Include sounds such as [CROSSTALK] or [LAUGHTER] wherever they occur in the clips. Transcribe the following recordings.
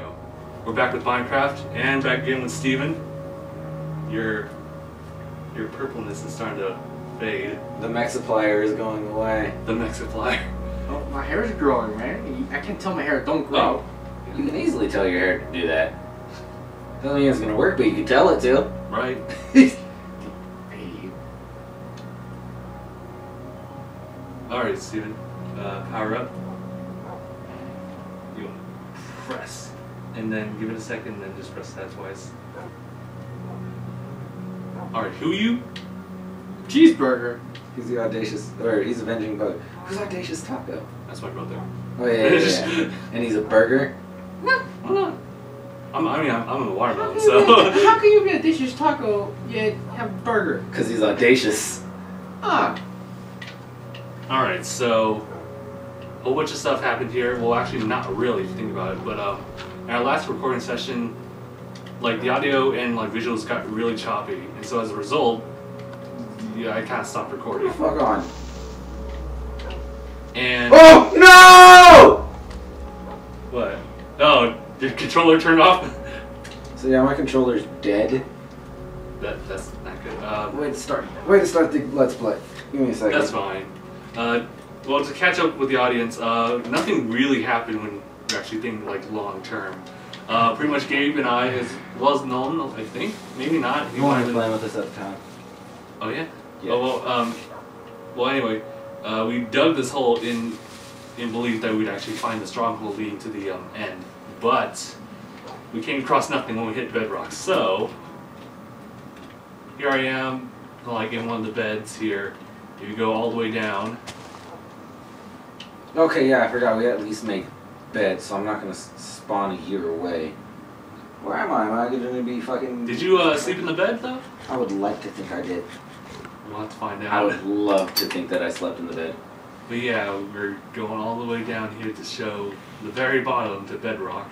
go. We're back with Minecraft and back again with Steven. Your your purpleness is starting to fade. The mech supplier is going away. The Mexifly. Oh, my hair is growing, man. I can't tell my hair don't grow. Oh. You can easily tell your hair to do that. Doesn't mean it's gonna work, but you can tell it to. Right? Alright, [LAUGHS] Steven. Uh, power up. And then give it a second, and then just press that twice. Alright, who you? cheeseburger. He's the audacious, or he's avenging bug. Who's audacious taco? That's my brother. Oh yeah, yeah, yeah, yeah. [LAUGHS] and he's a burger. Why not? I'm, I mean, I'm, I'm a How watermelon, can, you so. be, how can you be a dishes taco yet have burger? Cause he's audacious. Ah, Alright, so a whole bunch of stuff happened here. Well, actually, not really if you think about it, but um, in our last recording session, like the audio and like visuals got really choppy, and so as a result, yeah, I kind of stopped What recording. the fuck on? And Oh no! what? Oh, your controller turned off. So yeah, my controller's dead. that that's not good. Um, Way to start. Way to start the let's play. Give me a second. That's fine. Uh, well, to catch up with the audience, uh, nothing really happened when actually thinking like long term. Uh, pretty much Gabe and I, as well as Nolan, I think, maybe not. You might weren't playing with us at the time. Oh yeah. Yeah. Oh well. Um. Well, anyway, uh, we dug this hole in in belief that we'd actually find the stronghold leading to the um, end, but we came across nothing when we hit bedrock. So here I am, like in one of the beds here. If you go all the way down, Okay, yeah, I forgot. We at least make beds, so I'm not gonna spawn a year away. Where am I? Am I gonna be fucking? did you uh, sleep in the bed though? I would like to think I did. We'll have to find out. I would love to think that I slept in the bed. But yeah, we're going all the way down here to show the very bottom to bedrock.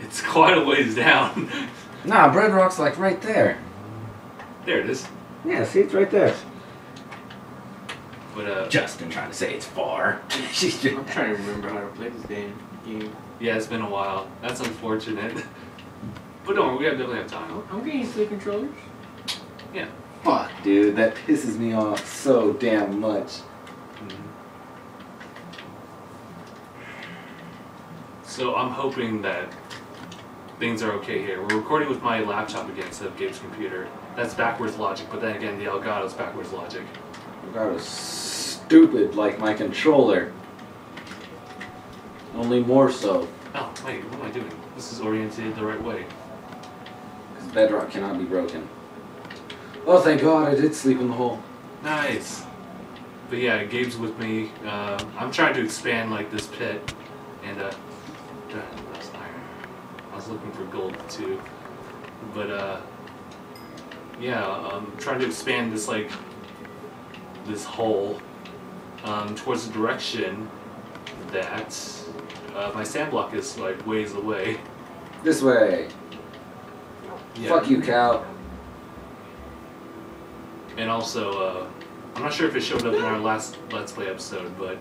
It's [LAUGHS] quite a ways down. [LAUGHS] Nah, bedrock's like right there. there it is. Yeah, see, it's right there. But uh, Justin trying to say it's far. [LAUGHS] She's just. I'm trying to remember how to play this game. game. yeah, it's been a while. That's unfortunate. [LAUGHS] But don't worry, we have definitely have time. I'm- I'm getting the controllers. Yeah. Fuck, dude, that pisses me off so damn much. Mhm. So I'm hoping that things are okay here. We're recording with my laptop again instead of Gabe's computer. That's backwards logic, but then again, the Elgato's backwards logic. That was stupid, like my controller. Only more so, Oh, wait, what am I doing? This is oriented the right way. because bedrock cannot be broken. Oh, thank God, I did sleep in the hole. Nice. But yeah, Gabe's with me. Uh, I'm trying to expand like this pit, and uh, darn, that's iron. I was looking for gold too, but uh, yeah, I'm trying to expand this like this hole um, towards the direction that uh, my sand block is like ways away. This way. Yeah. Fuck you, cow. And also, uh, I'm not sure if it showed up in our [LAUGHS] last Let's Play episode, but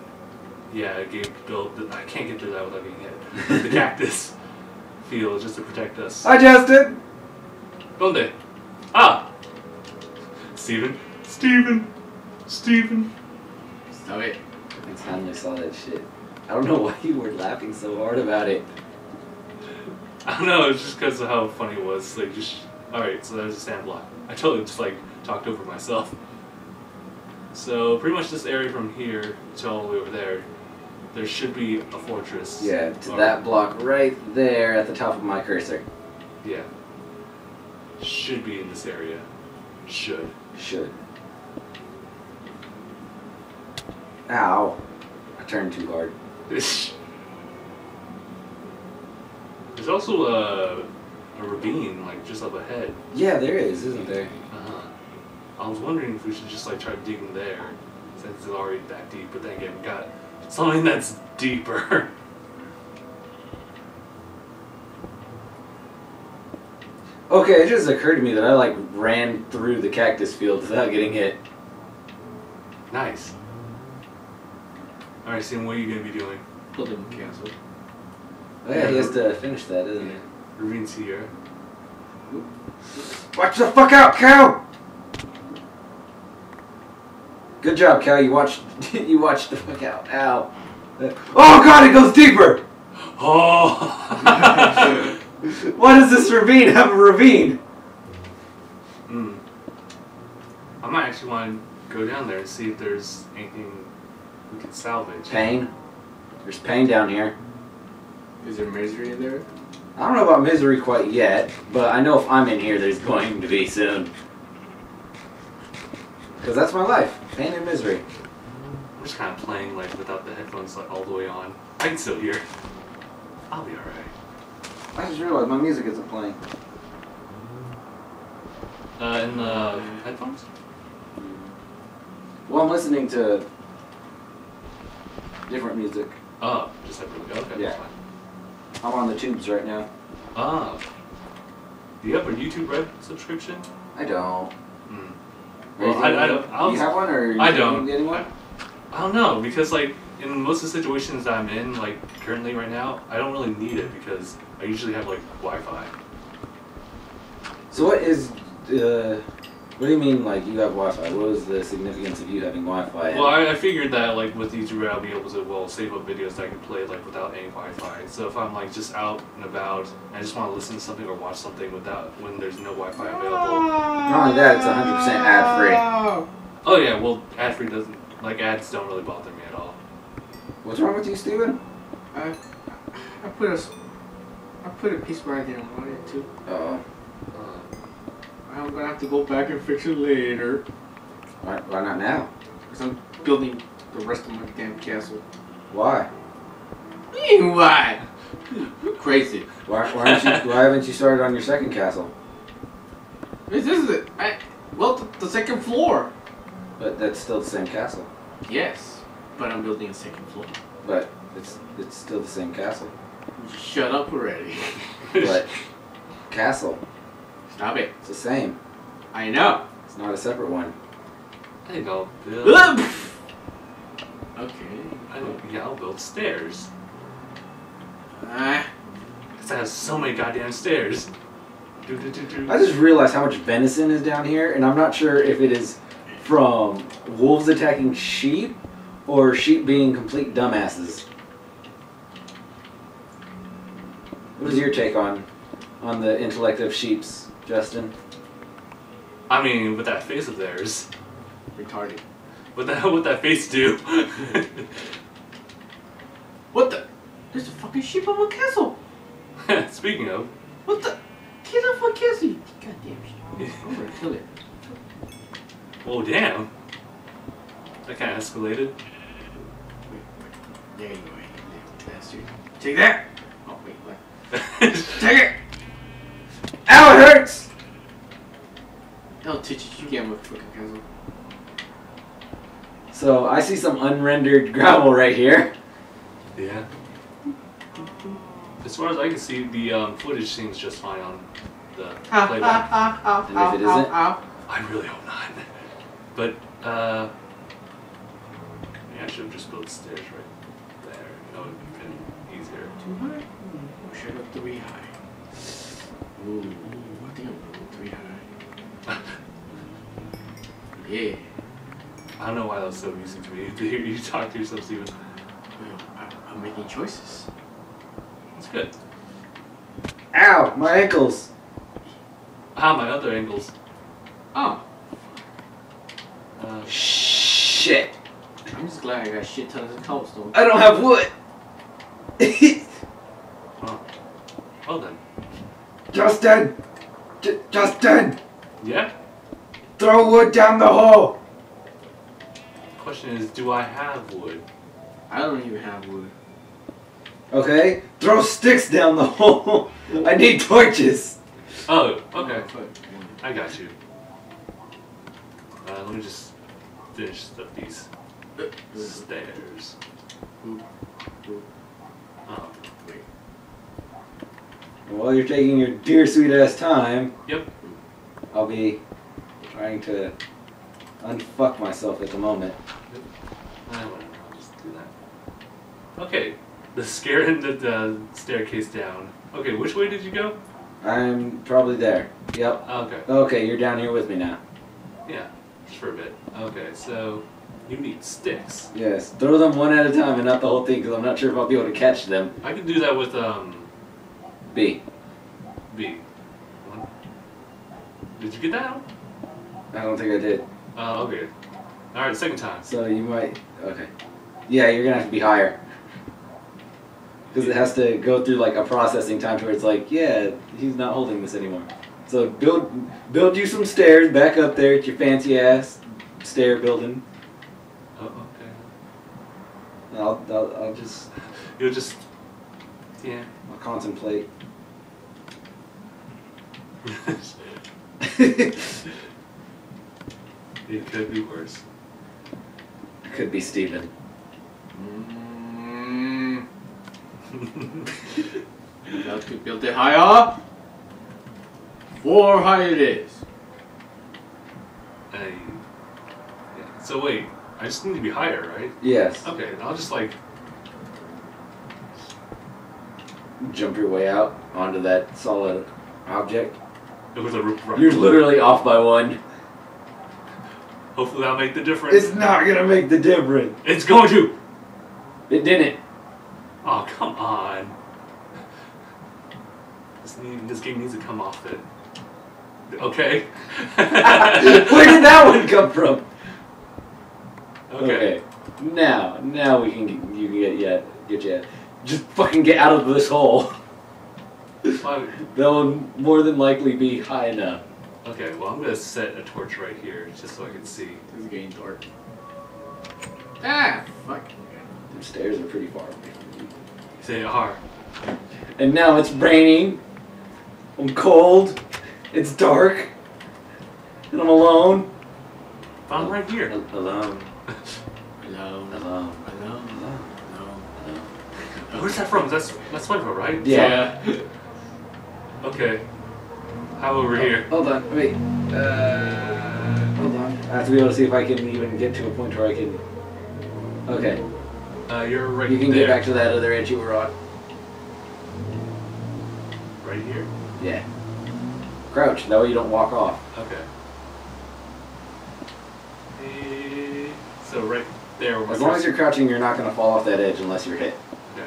yeah, Gabe built. The, I can't get through that without being hit. the [LAUGHS] cactus field just to protect us. Hi, Justin. Donde? Ah! Steven? Steven! Steven! Stop oh, it. I finally saw that shit. I don't know [LAUGHS] why you were laughing so hard about it. [LAUGHS] I don't know, it's just because of how funny it was. Like, just. Alright, so there's a sand block. I totally just, like, talked over myself. So, pretty much this area from here to all the way over there, there should be a fortress. Yeah, to Or- that block right there at the top of my cursor. Yeah. Should be in this area. Should. Should. Ow. I turned too hard. [LAUGHS] There's also a, a ravine, like, just up ahead. Yeah, there is, isn't there? Uh-huh. I was wondering if we should just, like, try digging there, since it's already that deep, but then again, we got something that's deeper. [LAUGHS] Okay, it just occurred to me that I like ran through the cactus field without getting hit. nice. Alright, Sam, what are you gonna be doing? Building a castle. Oh yeah, he has to finish that, doesn't he? Ravine Sierra. Watch the fuck out, Cal! Good job, Cal. You watched. [LAUGHS] you watched the fuck out. Ow. Oh god, it goes deeper. Oh! [LAUGHS] Why does this ravine have a ravine? Hmm. I might actually want to go down there and see if there's anything we can salvage. Pain. There's pain down here. Is there misery in there? I don't know about misery quite yet, but I know if I'm in here, there's going to be soon. Because that's my life. Pain and misery. I'm just kind of playing like without the headphones like all the way on. I can still hear. I'll be alright. I just realized my music isn't playing. Uh, in the headphones? Well, I'm listening to different music. Oh, just separately. Okay, Yeah. that's fine. I'm on the tubes right now. Ah. Do you have a YouTube Red subscription? I don't. Hmm. Well, I, I don't. I, you have one or you I don't. getting one? I don't know because like in most of the situations that I'm in, like currently right now, I don't really need it because I usually have like Wi-Fi. So what is uh, what do you mean like you have Wi-Fi? What was the significance of you having Wi-Fi? Well, I, I figured that like with YouTube I'll be able to well save up videos that I can play like without any Wi-Fi. So if I'm like just out and about, and I just want to listen to something or watch something without when there's no Wi-Fi available. Not only that, it's 100% ad free. Oh yeah, well ad free doesn't like ads don't really bother me at all. What's wrong with you, Steven? I, I put a, s- I put a piece where I didn't want it to. Uh, Uh, I'm gonna have to go back and fix it later. why, why not now? Cause I'm building the rest of my damn castle. Why? What? You crazy? Why, why, aren't you, why haven't you started on your second castle? This is it. I well the, the second floor. But that's still the same castle. Yes, but I'm building a second floor. But it's it's still the same castle. Shut up already. But castle, Stop it. it's the same. I know. It's not a separate one. I think I'll build. okay. I think, yeah, I'll build stairs. Ah. Cause I have so many goddamn stairs. Do, do, do, do. I just realized how much venison is down here, and I'm not sure if it is from wolves attacking sheep or sheep being complete dumbasses. What is your take on on the intellect of sheeps, Justin? I mean, with that face of theirs, Retarded. what the hell would that face do? [LAUGHS] What the? There's a fucking sheep on my castle. [LAUGHS] Speaking of, What the? Get off my castle. you Goddamn sheep. I'm gonna kill it. oh damn, that kind of escalated. There you go, you bastard. Take that. Oh wait, what? [LAUGHS] Take it. Ow, it hurts! Don't teach it. You get my fucking castle. So I see some unrendered gravel right here. yeah. As far as I can see, the um, footage seems just fine on the playback. And if it isn't? I really hope not. [LAUGHS] But uh, yeah, I should have just built stairs right there. That would have been easier. Too high? Or should I go three high? Ooh, I think I'm gonna go three high. Yeah. I don't know why that was so amusing to me to hear you talk to yourself, Steven. I, I'm making choices. That's good. Ow, my ankles. Ah, my other ankles. Oh, Uh, Shit. I'm just glad I got shit tons of cobblestone. I don't have wood. [LAUGHS] well then. Justin! J- Justin! Yeah. Throw wood down the hole! Question is, do I have wood? I don't even have wood. Okay? Throw sticks down the [LAUGHS] hole! I need torches! Oh, okay. I got you. Uh, let me just finish up these stairs. Ooh, ooh, Oh, wait. While you're taking your dear sweet ass time, Yep. I'll be trying to unfuck myself at the moment. Whatever, I'll just do that. Okay. the scare and the, the staircase down. Okay, which way did you go? I'm probably there. Yep. Okay, Okay, you're down here with me now. yeah, just for a bit. Okay, so you need sticks. Yes. Throw them one at a time and not the whole thing because I'm not sure if I'll be able to catch them. I can do that with um B. B. Did you get that? out? I don't think I did. Uh, okay. All right, second time. So you might. Okay. Yeah, you're gonna have to be higher. Because it has to go through like a processing time to where it's like, yeah, he's not holding this anymore. So build build you some stairs back up there at your fancy ass stair building. Oh, okay. I'll, I'll, I'll just You'll just yeah. I'll contemplate. [LAUGHS] it could be worse. It could be Steven. Mm. [LAUGHS] You have to build it higher. Four high it is. Hey. Yeah. So wait, I just need to be higher, right? Yes. Okay, I'll just like Jump your way out onto that solid object. with a roof. You're literally off by one. Hopefully that'll make the difference. It's not gonna make the difference. It's going to. It didn't. Oh come on. This, need, this game needs to come off it. Okay. [LAUGHS] Where did that one come from? Okay. Now, now we can get, you can get yeah, get you. Just fucking get out of this hole. Well, That will more than likely be high enough. okay. Well, I'm gonna set a torch right here just so I can see. It's getting dark. Ah, fuck. The stairs are pretty far away from me. They are. And now it's raining. I'm cold. It's dark. And I'm alone. I'm right here. Alone. Hello. [LAUGHS] Alone. Alone. No. Where's that from? That's that's SpongeBob, right? Yeah. [LAUGHS] Okay. How over here? Hold on, wait. Uh, hold on. I have to be able to see if I can even get to a point where I can. Okay, Uh, you're right you can there. get back to that other edge you were on. Right here. Yeah. Crouch. That way you don't walk off. Okay. Eh, So right there. As long as you're crouching, you're not gonna fall off that edge unless you're hit.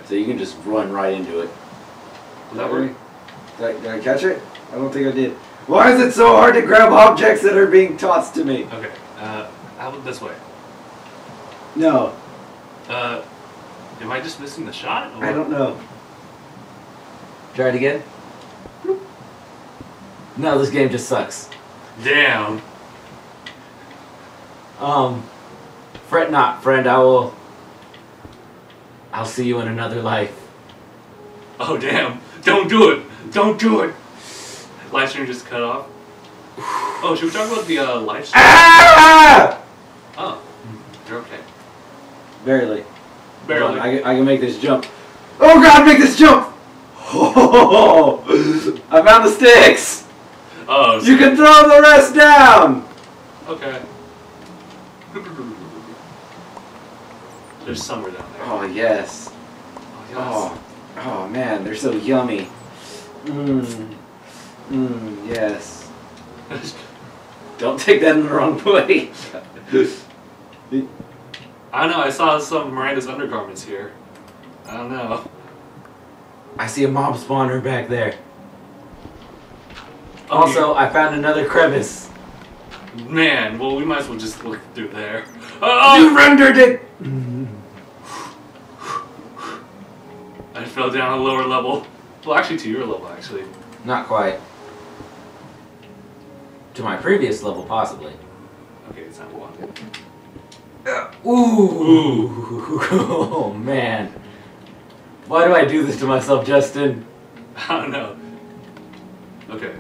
Okay. So you can just run right into it. Will that work? Did I, did I catch it? I don't think I did. Why is it so hard to grab objects that are being tossed to me? Okay. Uh, how about this way? No, Uh, am I just missing the shot? or- I don't know. Try it again. No, this game just sucks. Damn. Um, fret not, friend. I will. I'll see you in another life. Oh damn! Don't do it! Don't do it! Live stream just cut off. Oh, should we talk about the uh, live stream? Ah! Oh, you're okay. Barely. Barely. I, can- I can make this jump. Oh God! Make this jump! Oh, [LAUGHS] I found the sticks. Oh, You can throw the rest down. okay. There's somewhere down there. Oh yes. Oh, yes. Oh, oh man, they're so yummy. Mmm. Mmm, yes. [LAUGHS] Don't take that in the wrong way. I don't know. I saw some of Miranda's undergarments here. I don't know. I see a mob spawner back there. Oh, Also, I found another crevice. man. Well, we might as well just look through there. Oh, You rendered it! [LAUGHS] I fell down a lower level. Well, actually, to your level, actually. Not quite. To my previous level, possibly. Okay, it's not one. Ooh. [LAUGHS] Oh man. Why do I do this to myself, Justin? [LAUGHS] I don't know. Okay.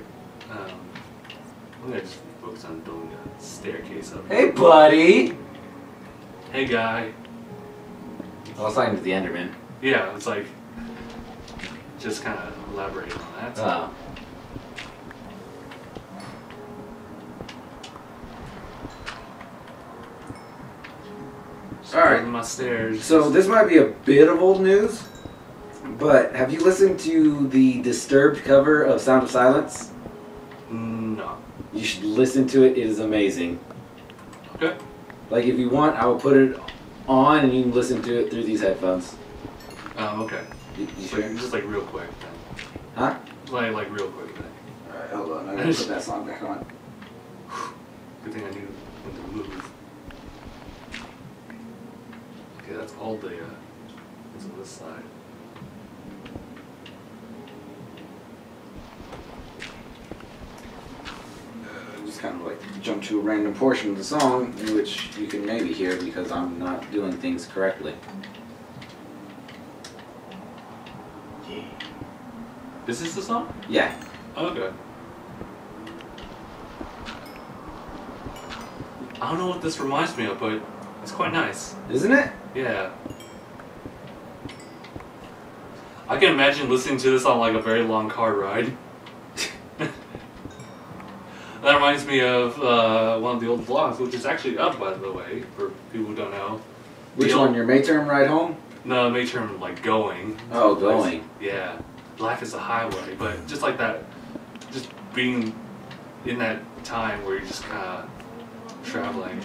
Um, I'm gonna just focus on building a staircase up. Hey, buddy. Hey, guy. I was talking to the Enderman. Yeah, it's like just kind of elaborate on that. Oh. Just alright. building my stairs. So this might be a bit of old news, But have you listened to the Disturbed cover of Sound of Silence? No. You should listen to it. It is amazing. Okay. Like if you want, I will put it on and you can listen to it through these headphones. Um, okay. You, sure? like, just like real quick then. Huh? Like, like real quick then. Alright, hold on. I gotta put that song back on. Good thing I knew when to move. Okay, that's all the, uh, what's on this side? Uh, just kind of like jump to a random portion of the song in which you can maybe hear because I'm not doing things correctly. Yeah. This is the song? Yeah. Okay. I don't know what this reminds me of, but it's quite nice. Isn't it? Yeah. I can imagine listening to this on like a very long car ride. [LAUGHS] that reminds me of uh, one of the old vlogs, which is actually up, by the way, for people who don't know. Which The one? old- Your May term ride home? No, make term like going. Oh, going. Yeah, life is a highway, but just like that, just being in that time where you're just kind of traveling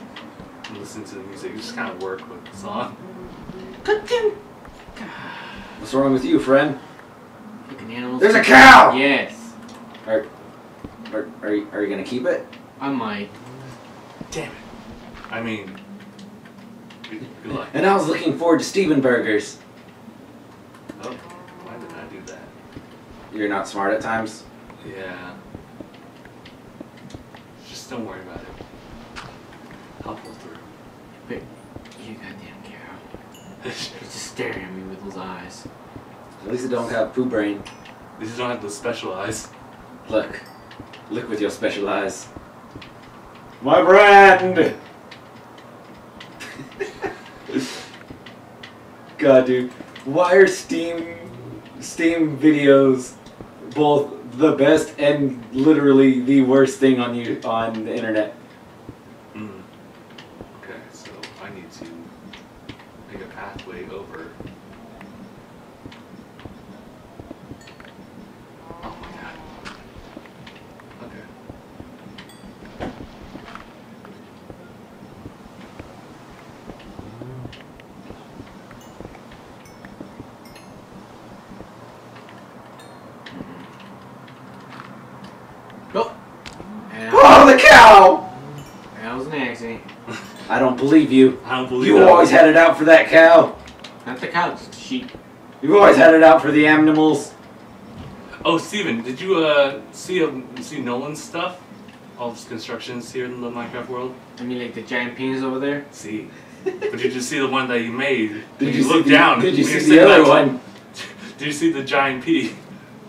and listening to the music, you just kind of work with the song. What's wrong with you, friend? Fucking animals. There's a cow! Yes. Are, are, are, you, are you gonna keep it? I might. Damn it. I mean, good, good luck. And I was looking forward to Steven Burgers. Oh, why did I do that? You're not smart at times. Yeah. Just don't worry about it. I'll pull through. Wait. You goddamn cow. He's just staring at me with those eyes. At least I don't have poo brain. These don't have to specialize. Look. Look with your special eyes. My brand! [LAUGHS] God, dude. Why are Steam Steam videos both the best and literally the worst thing on you on the internet? Mm. Okay, so I need to make a pathway over. Oh my god. Okay. Oh. And Oh, the cow! that was an accident. I don't believe you. I don't believe You that. always had it out for that cow. Not the cow, just the sheep. You've always had it out for the animals. Oh, Steven, did you uh see um, see Nolan's stuff? All his constructions here in the Minecraft world. I mean, like the giant penis over there. See, but did you see the one that you made? [LAUGHS] Did When you, see look the, down? Did you when see the other on- one? [LAUGHS] Did you see the giant P?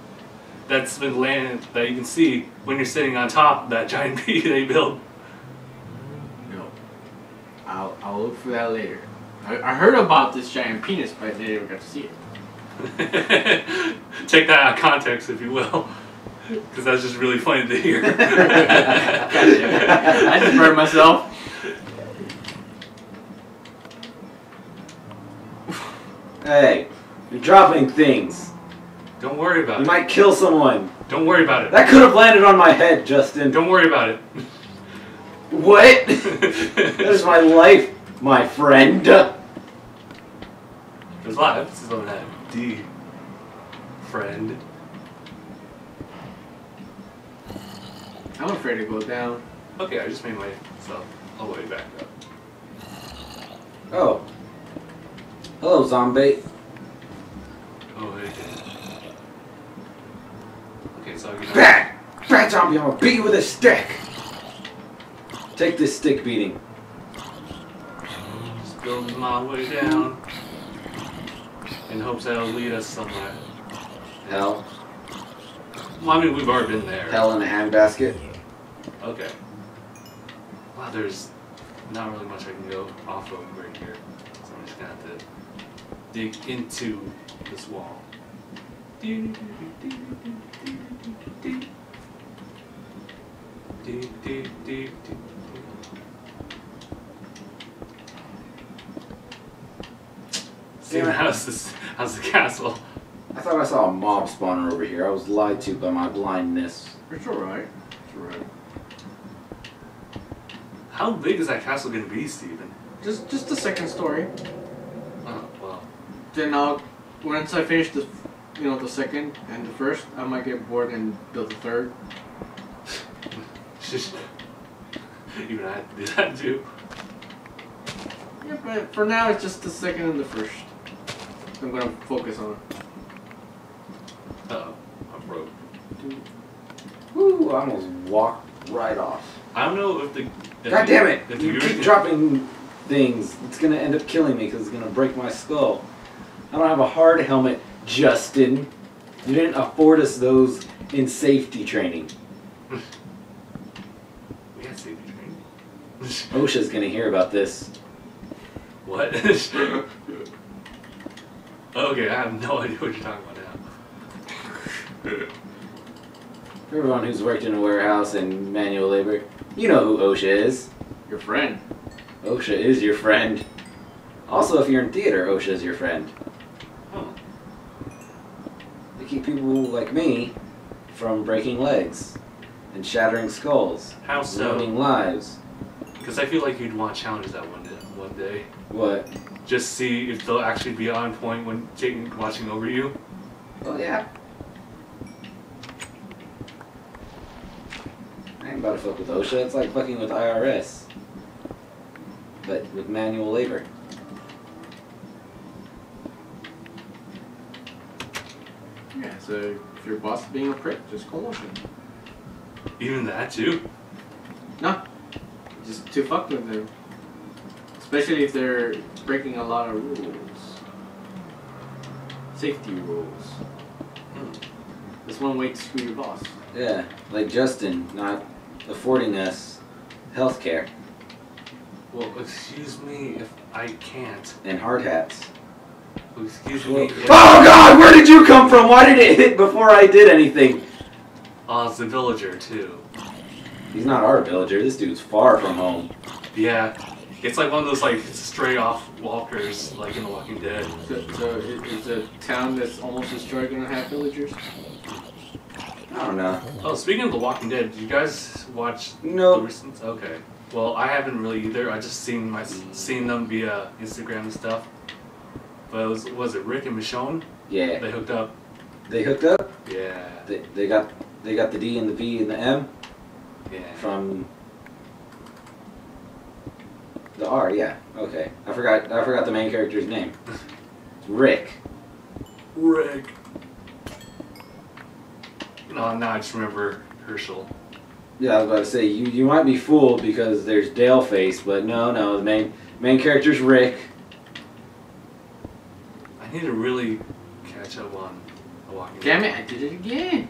[LAUGHS] That's been landed that you can see when you're sitting on top of that giant P they built. No. I'll I'll look for that later. I, I heard about this giant penis, but I never got to see it. [LAUGHS] Take that out of context, if you will, [LAUGHS] because that's just really funny to hear. God damn it. I just burned myself. Hey, you're dropping things. Don't worry about You it. You might kill someone. Don't worry about it. That could have landed on my head, Justin. Don't worry about it. What? [LAUGHS] that is my life, my friend. There's a lot of emphasis on that. D. Friend. I'm afraid to go down. Okay, I just made myself all the way back up. Oh. Hello, zombie. Oh, hey. Okay, so I can. Bad! Bad zombie, I'm gonna beat you with a stick! Take this stick beating. Building my way down. In hopes that'll lead us somewhere. Hell. Well, I mean, we've already been there. Hell in a handbasket. Okay. Wow, there's not really much I can go off of right here. So I'm just gonna have to dig into this wall. See, Damn it. how's this? How's the castle? I thought I saw a mob spawner over here. I was lied to by my blindness. It's alright. It's alright. How big is that castle gonna be, Steven? Just just the second story. Oh, well. Then I'll once I finish the you know the second and the first, I might get bored and build the third. [LAUGHS] Even I have to do that too. Yeah, but for now it's just the second and the first. I'm gonna focus on. Uh oh, I'm broke. Woo! I almost walked right off. I don't know if the. If God the- damn it! If You the keep dropping things. It's gonna end up killing me because it's gonna break my skull. I don't have a hard helmet, Justin. You didn't afford us those in safety training. [LAUGHS] We had safety training. OSHA's gonna hear about this. what? [LAUGHS] okay, I have no [LAUGHS] idea what you're talking about now. [LAUGHS] Everyone who's worked in a warehouse and manual labor, you know who OSHA is. Your friend. OSHA is your friend. Also, if you're in theater, OSHA is your friend. Oh, They keep people like me from breaking legs and shattering skulls, how so? ruining lives. Because I feel like you'd want challenges challenge that one day. One day, What? Just see if they'll actually be on point when taking watching over you. Oh yeah. I ain't about to fuck with OSHA. It's like fucking with IRS, but with manual labor. Yeah. So if your boss is being a prick, just call OSHA. Even that too. No. Just too fuck with them. Especially if they're breaking a lot of rules. Safety rules. Hmm. That's one way to screw your boss. Yeah, like Justin not affording us health care Well, excuse me if I can't. and hard hats. Excuse Oh me. If, God, where did you come from? Why did it hit before I did anything? Oh, it's the villager too. He's not our villager. This dude's far from home. Yeah, it's like one of those like stray off walkers, like in The Walking Dead. So, so is a town that's almost destroyed gonna have villagers? I don't know. Oh, speaking of The Walking Dead, did you guys watch the recent? Okay. Well, I haven't really either. I just seen my seen them via Instagram and stuff. But it was was it Rick and Michonne? Yeah, They hooked up. they hooked up. Yeah. They, they got they got the D and the V and the M Yeah. from the R. Yeah. Okay. I forgot. I forgot the main character's name. Rick. Rick. No, now I just remember Hershel. Yeah, I was about to say you, you might be fooled because there's Dale face, but no, no, the main main character's Rick. I need to really catch up on The Walking Damn it, I did it again!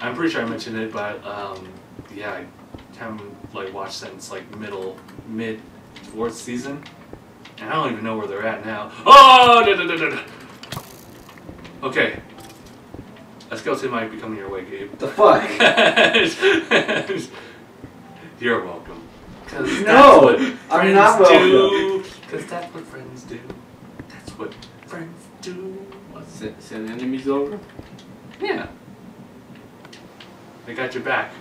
I'm pretty sure I mentioned it, but um, yeah, I haven't like watched since like middle mid fourth season, and I don't even know where they're at now. Oh, da, da, da, da, da. okay. A skeleton might be coming your way, Gabe. The fuck? [LAUGHS] You're welcome. Cause No, I'm not welcome. Cause that's what friends do. That's what friends do. What, send, send enemies over? Yeah. They got your back.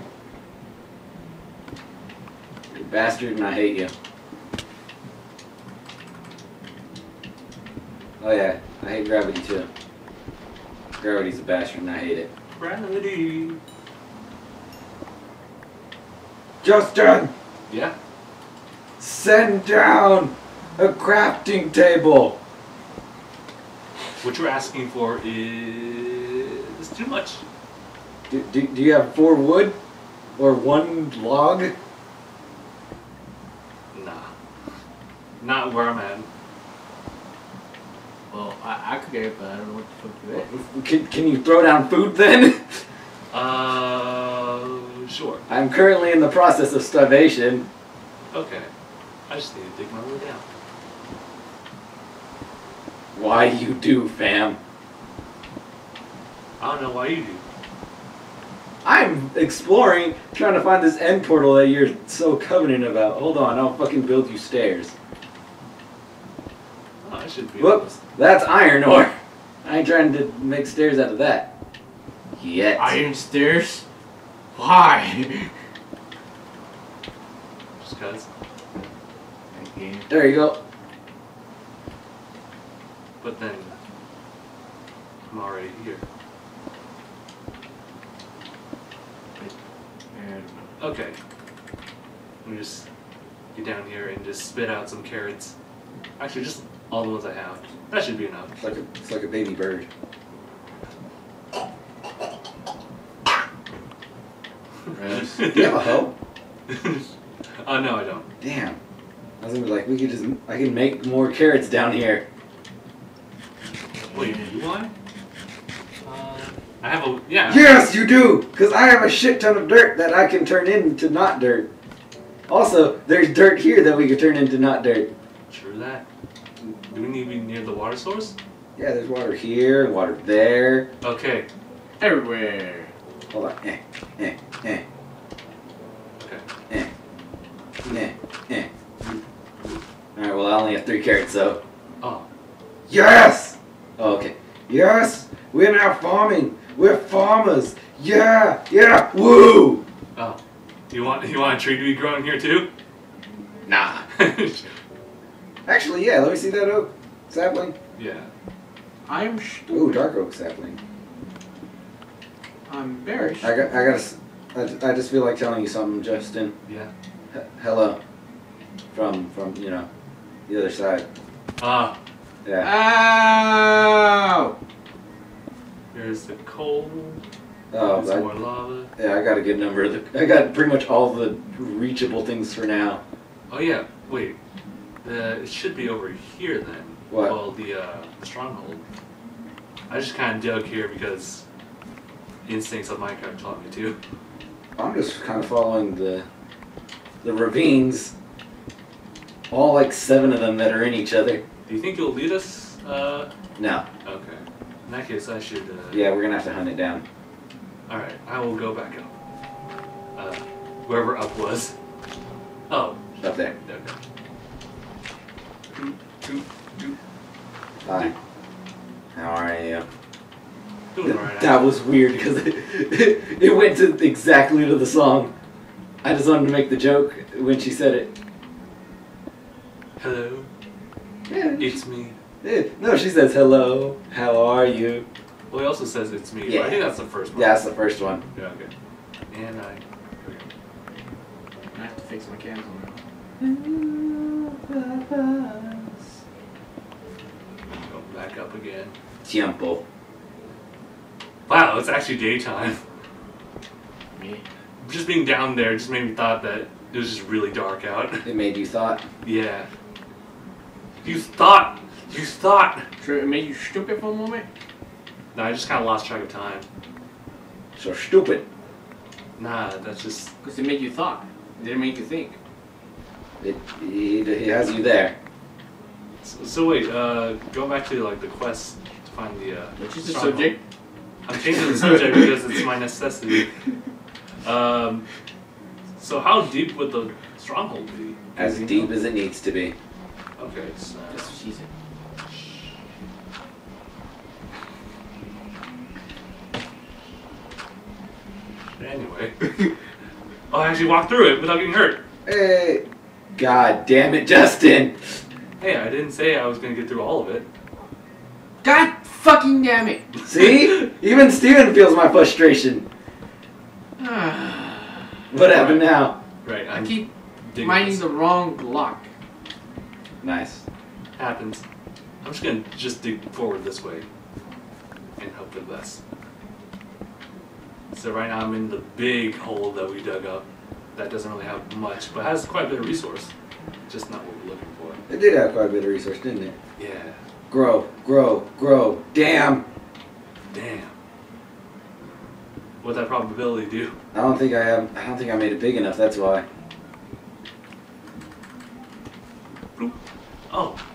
You bastard, and I hate you. Oh yeah, I hate gravity too. Gravity's a bastard, and I hate it. Gravity. Justin, Yeah. send down a crafting table. What you're asking for is too much. Do, do, do you have four wood or one log? Nah. Not where I'm at. Well, I, I could get it, but I don't know what the fuck to do. Can, can you throw down food then? Uh, sure. I'm currently in the process of starvation. Okay. I just need to dig my way down. Why you do, fam? I don't know why you do. I'm exploring, trying to find this end portal that you're so covenant about. Hold on, I'll fucking build you stairs. Should be. Whoops, that's iron ore. I ain't trying to make stairs out of that. Yet. Iron stairs? Why? Just cause. Okay. There you go. But then I'm already here. And Okay. Let me just get down here and just spit out some carrots. Actually, just all the ones I have. That should be enough. It's like a, it's like a baby bird. Yes. [LAUGHS] Do you have a hoe? oh no, I don't. Damn. I was gonna be like, we could just, I can make more carrots down here. Wait, do I? Uh, I have a yeah. Yes, you do! Because I have a shit ton of dirt that I can turn into not dirt. Also, there's dirt here that we could turn into not dirt. True that. Do we need to be near the water source? Yeah, there's water here and water there. Okay. Everywhere. Hold on. Eh, eh, eh, Okay. eh, eh, eh. Alright, well, I only have three carrots, so. Oh, Yes! Oh, okay. Yes! We're now farming! We're farmers! Yeah! Yeah! Woo! oh. You want you want a tree to be growing here too? Nah. [LAUGHS] Actually, yeah, let me see that oak sapling. yeah. I'm st- Ooh, dark oak sapling. I'm very I got, I gotta, s- I, I just feel like telling you something, Justin. Yeah. H- hello. From, from, you know, the other side. Ah, Yeah. Ow! here's the coal. Oh, There's I, more lava. yeah, I got a good number of the, I got pretty much all the reachable things for now. Oh yeah. Wait. The it should be over here then. What? Well, the uh, stronghold. I just kind of dug here because instincts of Minecraft taught me to. I'm just kind of following the, the ravines. All like seven of them that are in each other. Do you think you'll lead us? Uh, No. okay. In that case, I should. Uh, Yeah, we're gonna have to hunt it down. All right. I will go back up. Uh, wherever up was. Oh. Up there. Okay. Doop, doop, doop. Hi. How are you? Doing alright. That was weird because it, [LAUGHS] it went to exactly to the song. I just wanted to make the joke when she said it. Hello. Yeah. It's me. yeah. No, she says hello. How are you? Well, he also says it's me. Yeah. But I think that's the first one. Yeah, that's the first one. Yeah. Okay. And I. Okay. I have to fix my candle now. Go back up again. Tiempo. Wow, it's actually daytime. Me? Just being down there just made me thought that it was just really dark out. It made you thought. yeah. You thought. You thought. Sure, it made you stupid for a moment? No, I just kind of lost track of time. So stupid. Nah, that's just. Because it made you thought. It didn't make you think. It, it, it has you there. So, so wait, uh, going back to like the quest to find the. Uh, Which is the stronghold. subject? I'm changing the subject because it's my necessity. Um, so how deep would the stronghold be? As deep as it needs to be. Okay, so That's what she said. anyway, [LAUGHS] oh, I actually walked through it without getting hurt. Hey. God damn it, Justin. Hey, I didn't say I was gonna get through all of it. God fucking damn it! See? Even Steven feels my frustration. I [SIGHS] What happened now? Right, I'm keep digging mining this. the wrong block. Nice. happens. I'm just gonna just dig forward this way and hope for the best. So right now I'm in the big hole that we dug up. That doesn't really have much, but has quite a bit of resource. Just not what we're looking for. It did have quite a bit of resource, didn't it? Yeah. Grow, grow, grow. Damn. Damn. What that probability do? I don't think I have. I don't think I made it big enough. That's why. Oh, oh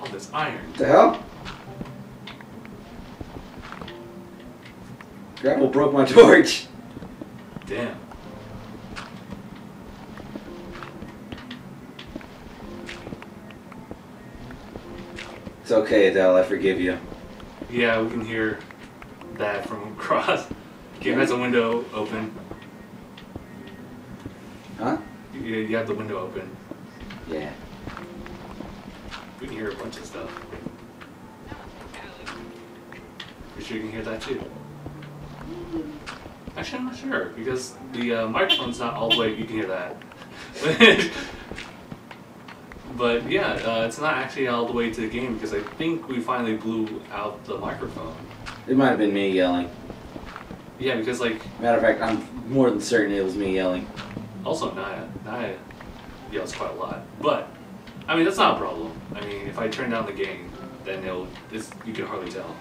all this iron. What the hell? Gravel broke my [LAUGHS] torch. Damn. It's okay, Adele. I forgive you. Yeah, we can hear that from across. Gabe has a window open. Huh? You, you have the window open. Yeah. We can hear a bunch of stuff. You sure you can hear that too? Actually, I'm not sure because the uh, microphone's not all the way. You can hear that. [LAUGHS] but yeah, uh, it's not actually all the way to the game because I think we finally blew out the microphone. It might have been me yelling. Yeah, because like Matter of fact, I'm more than certain it was me yelling. also Naya, Naya yells quite a lot. But I mean that's not a problem. I mean if I turn down the gain, then it'll it's, you can hardly tell.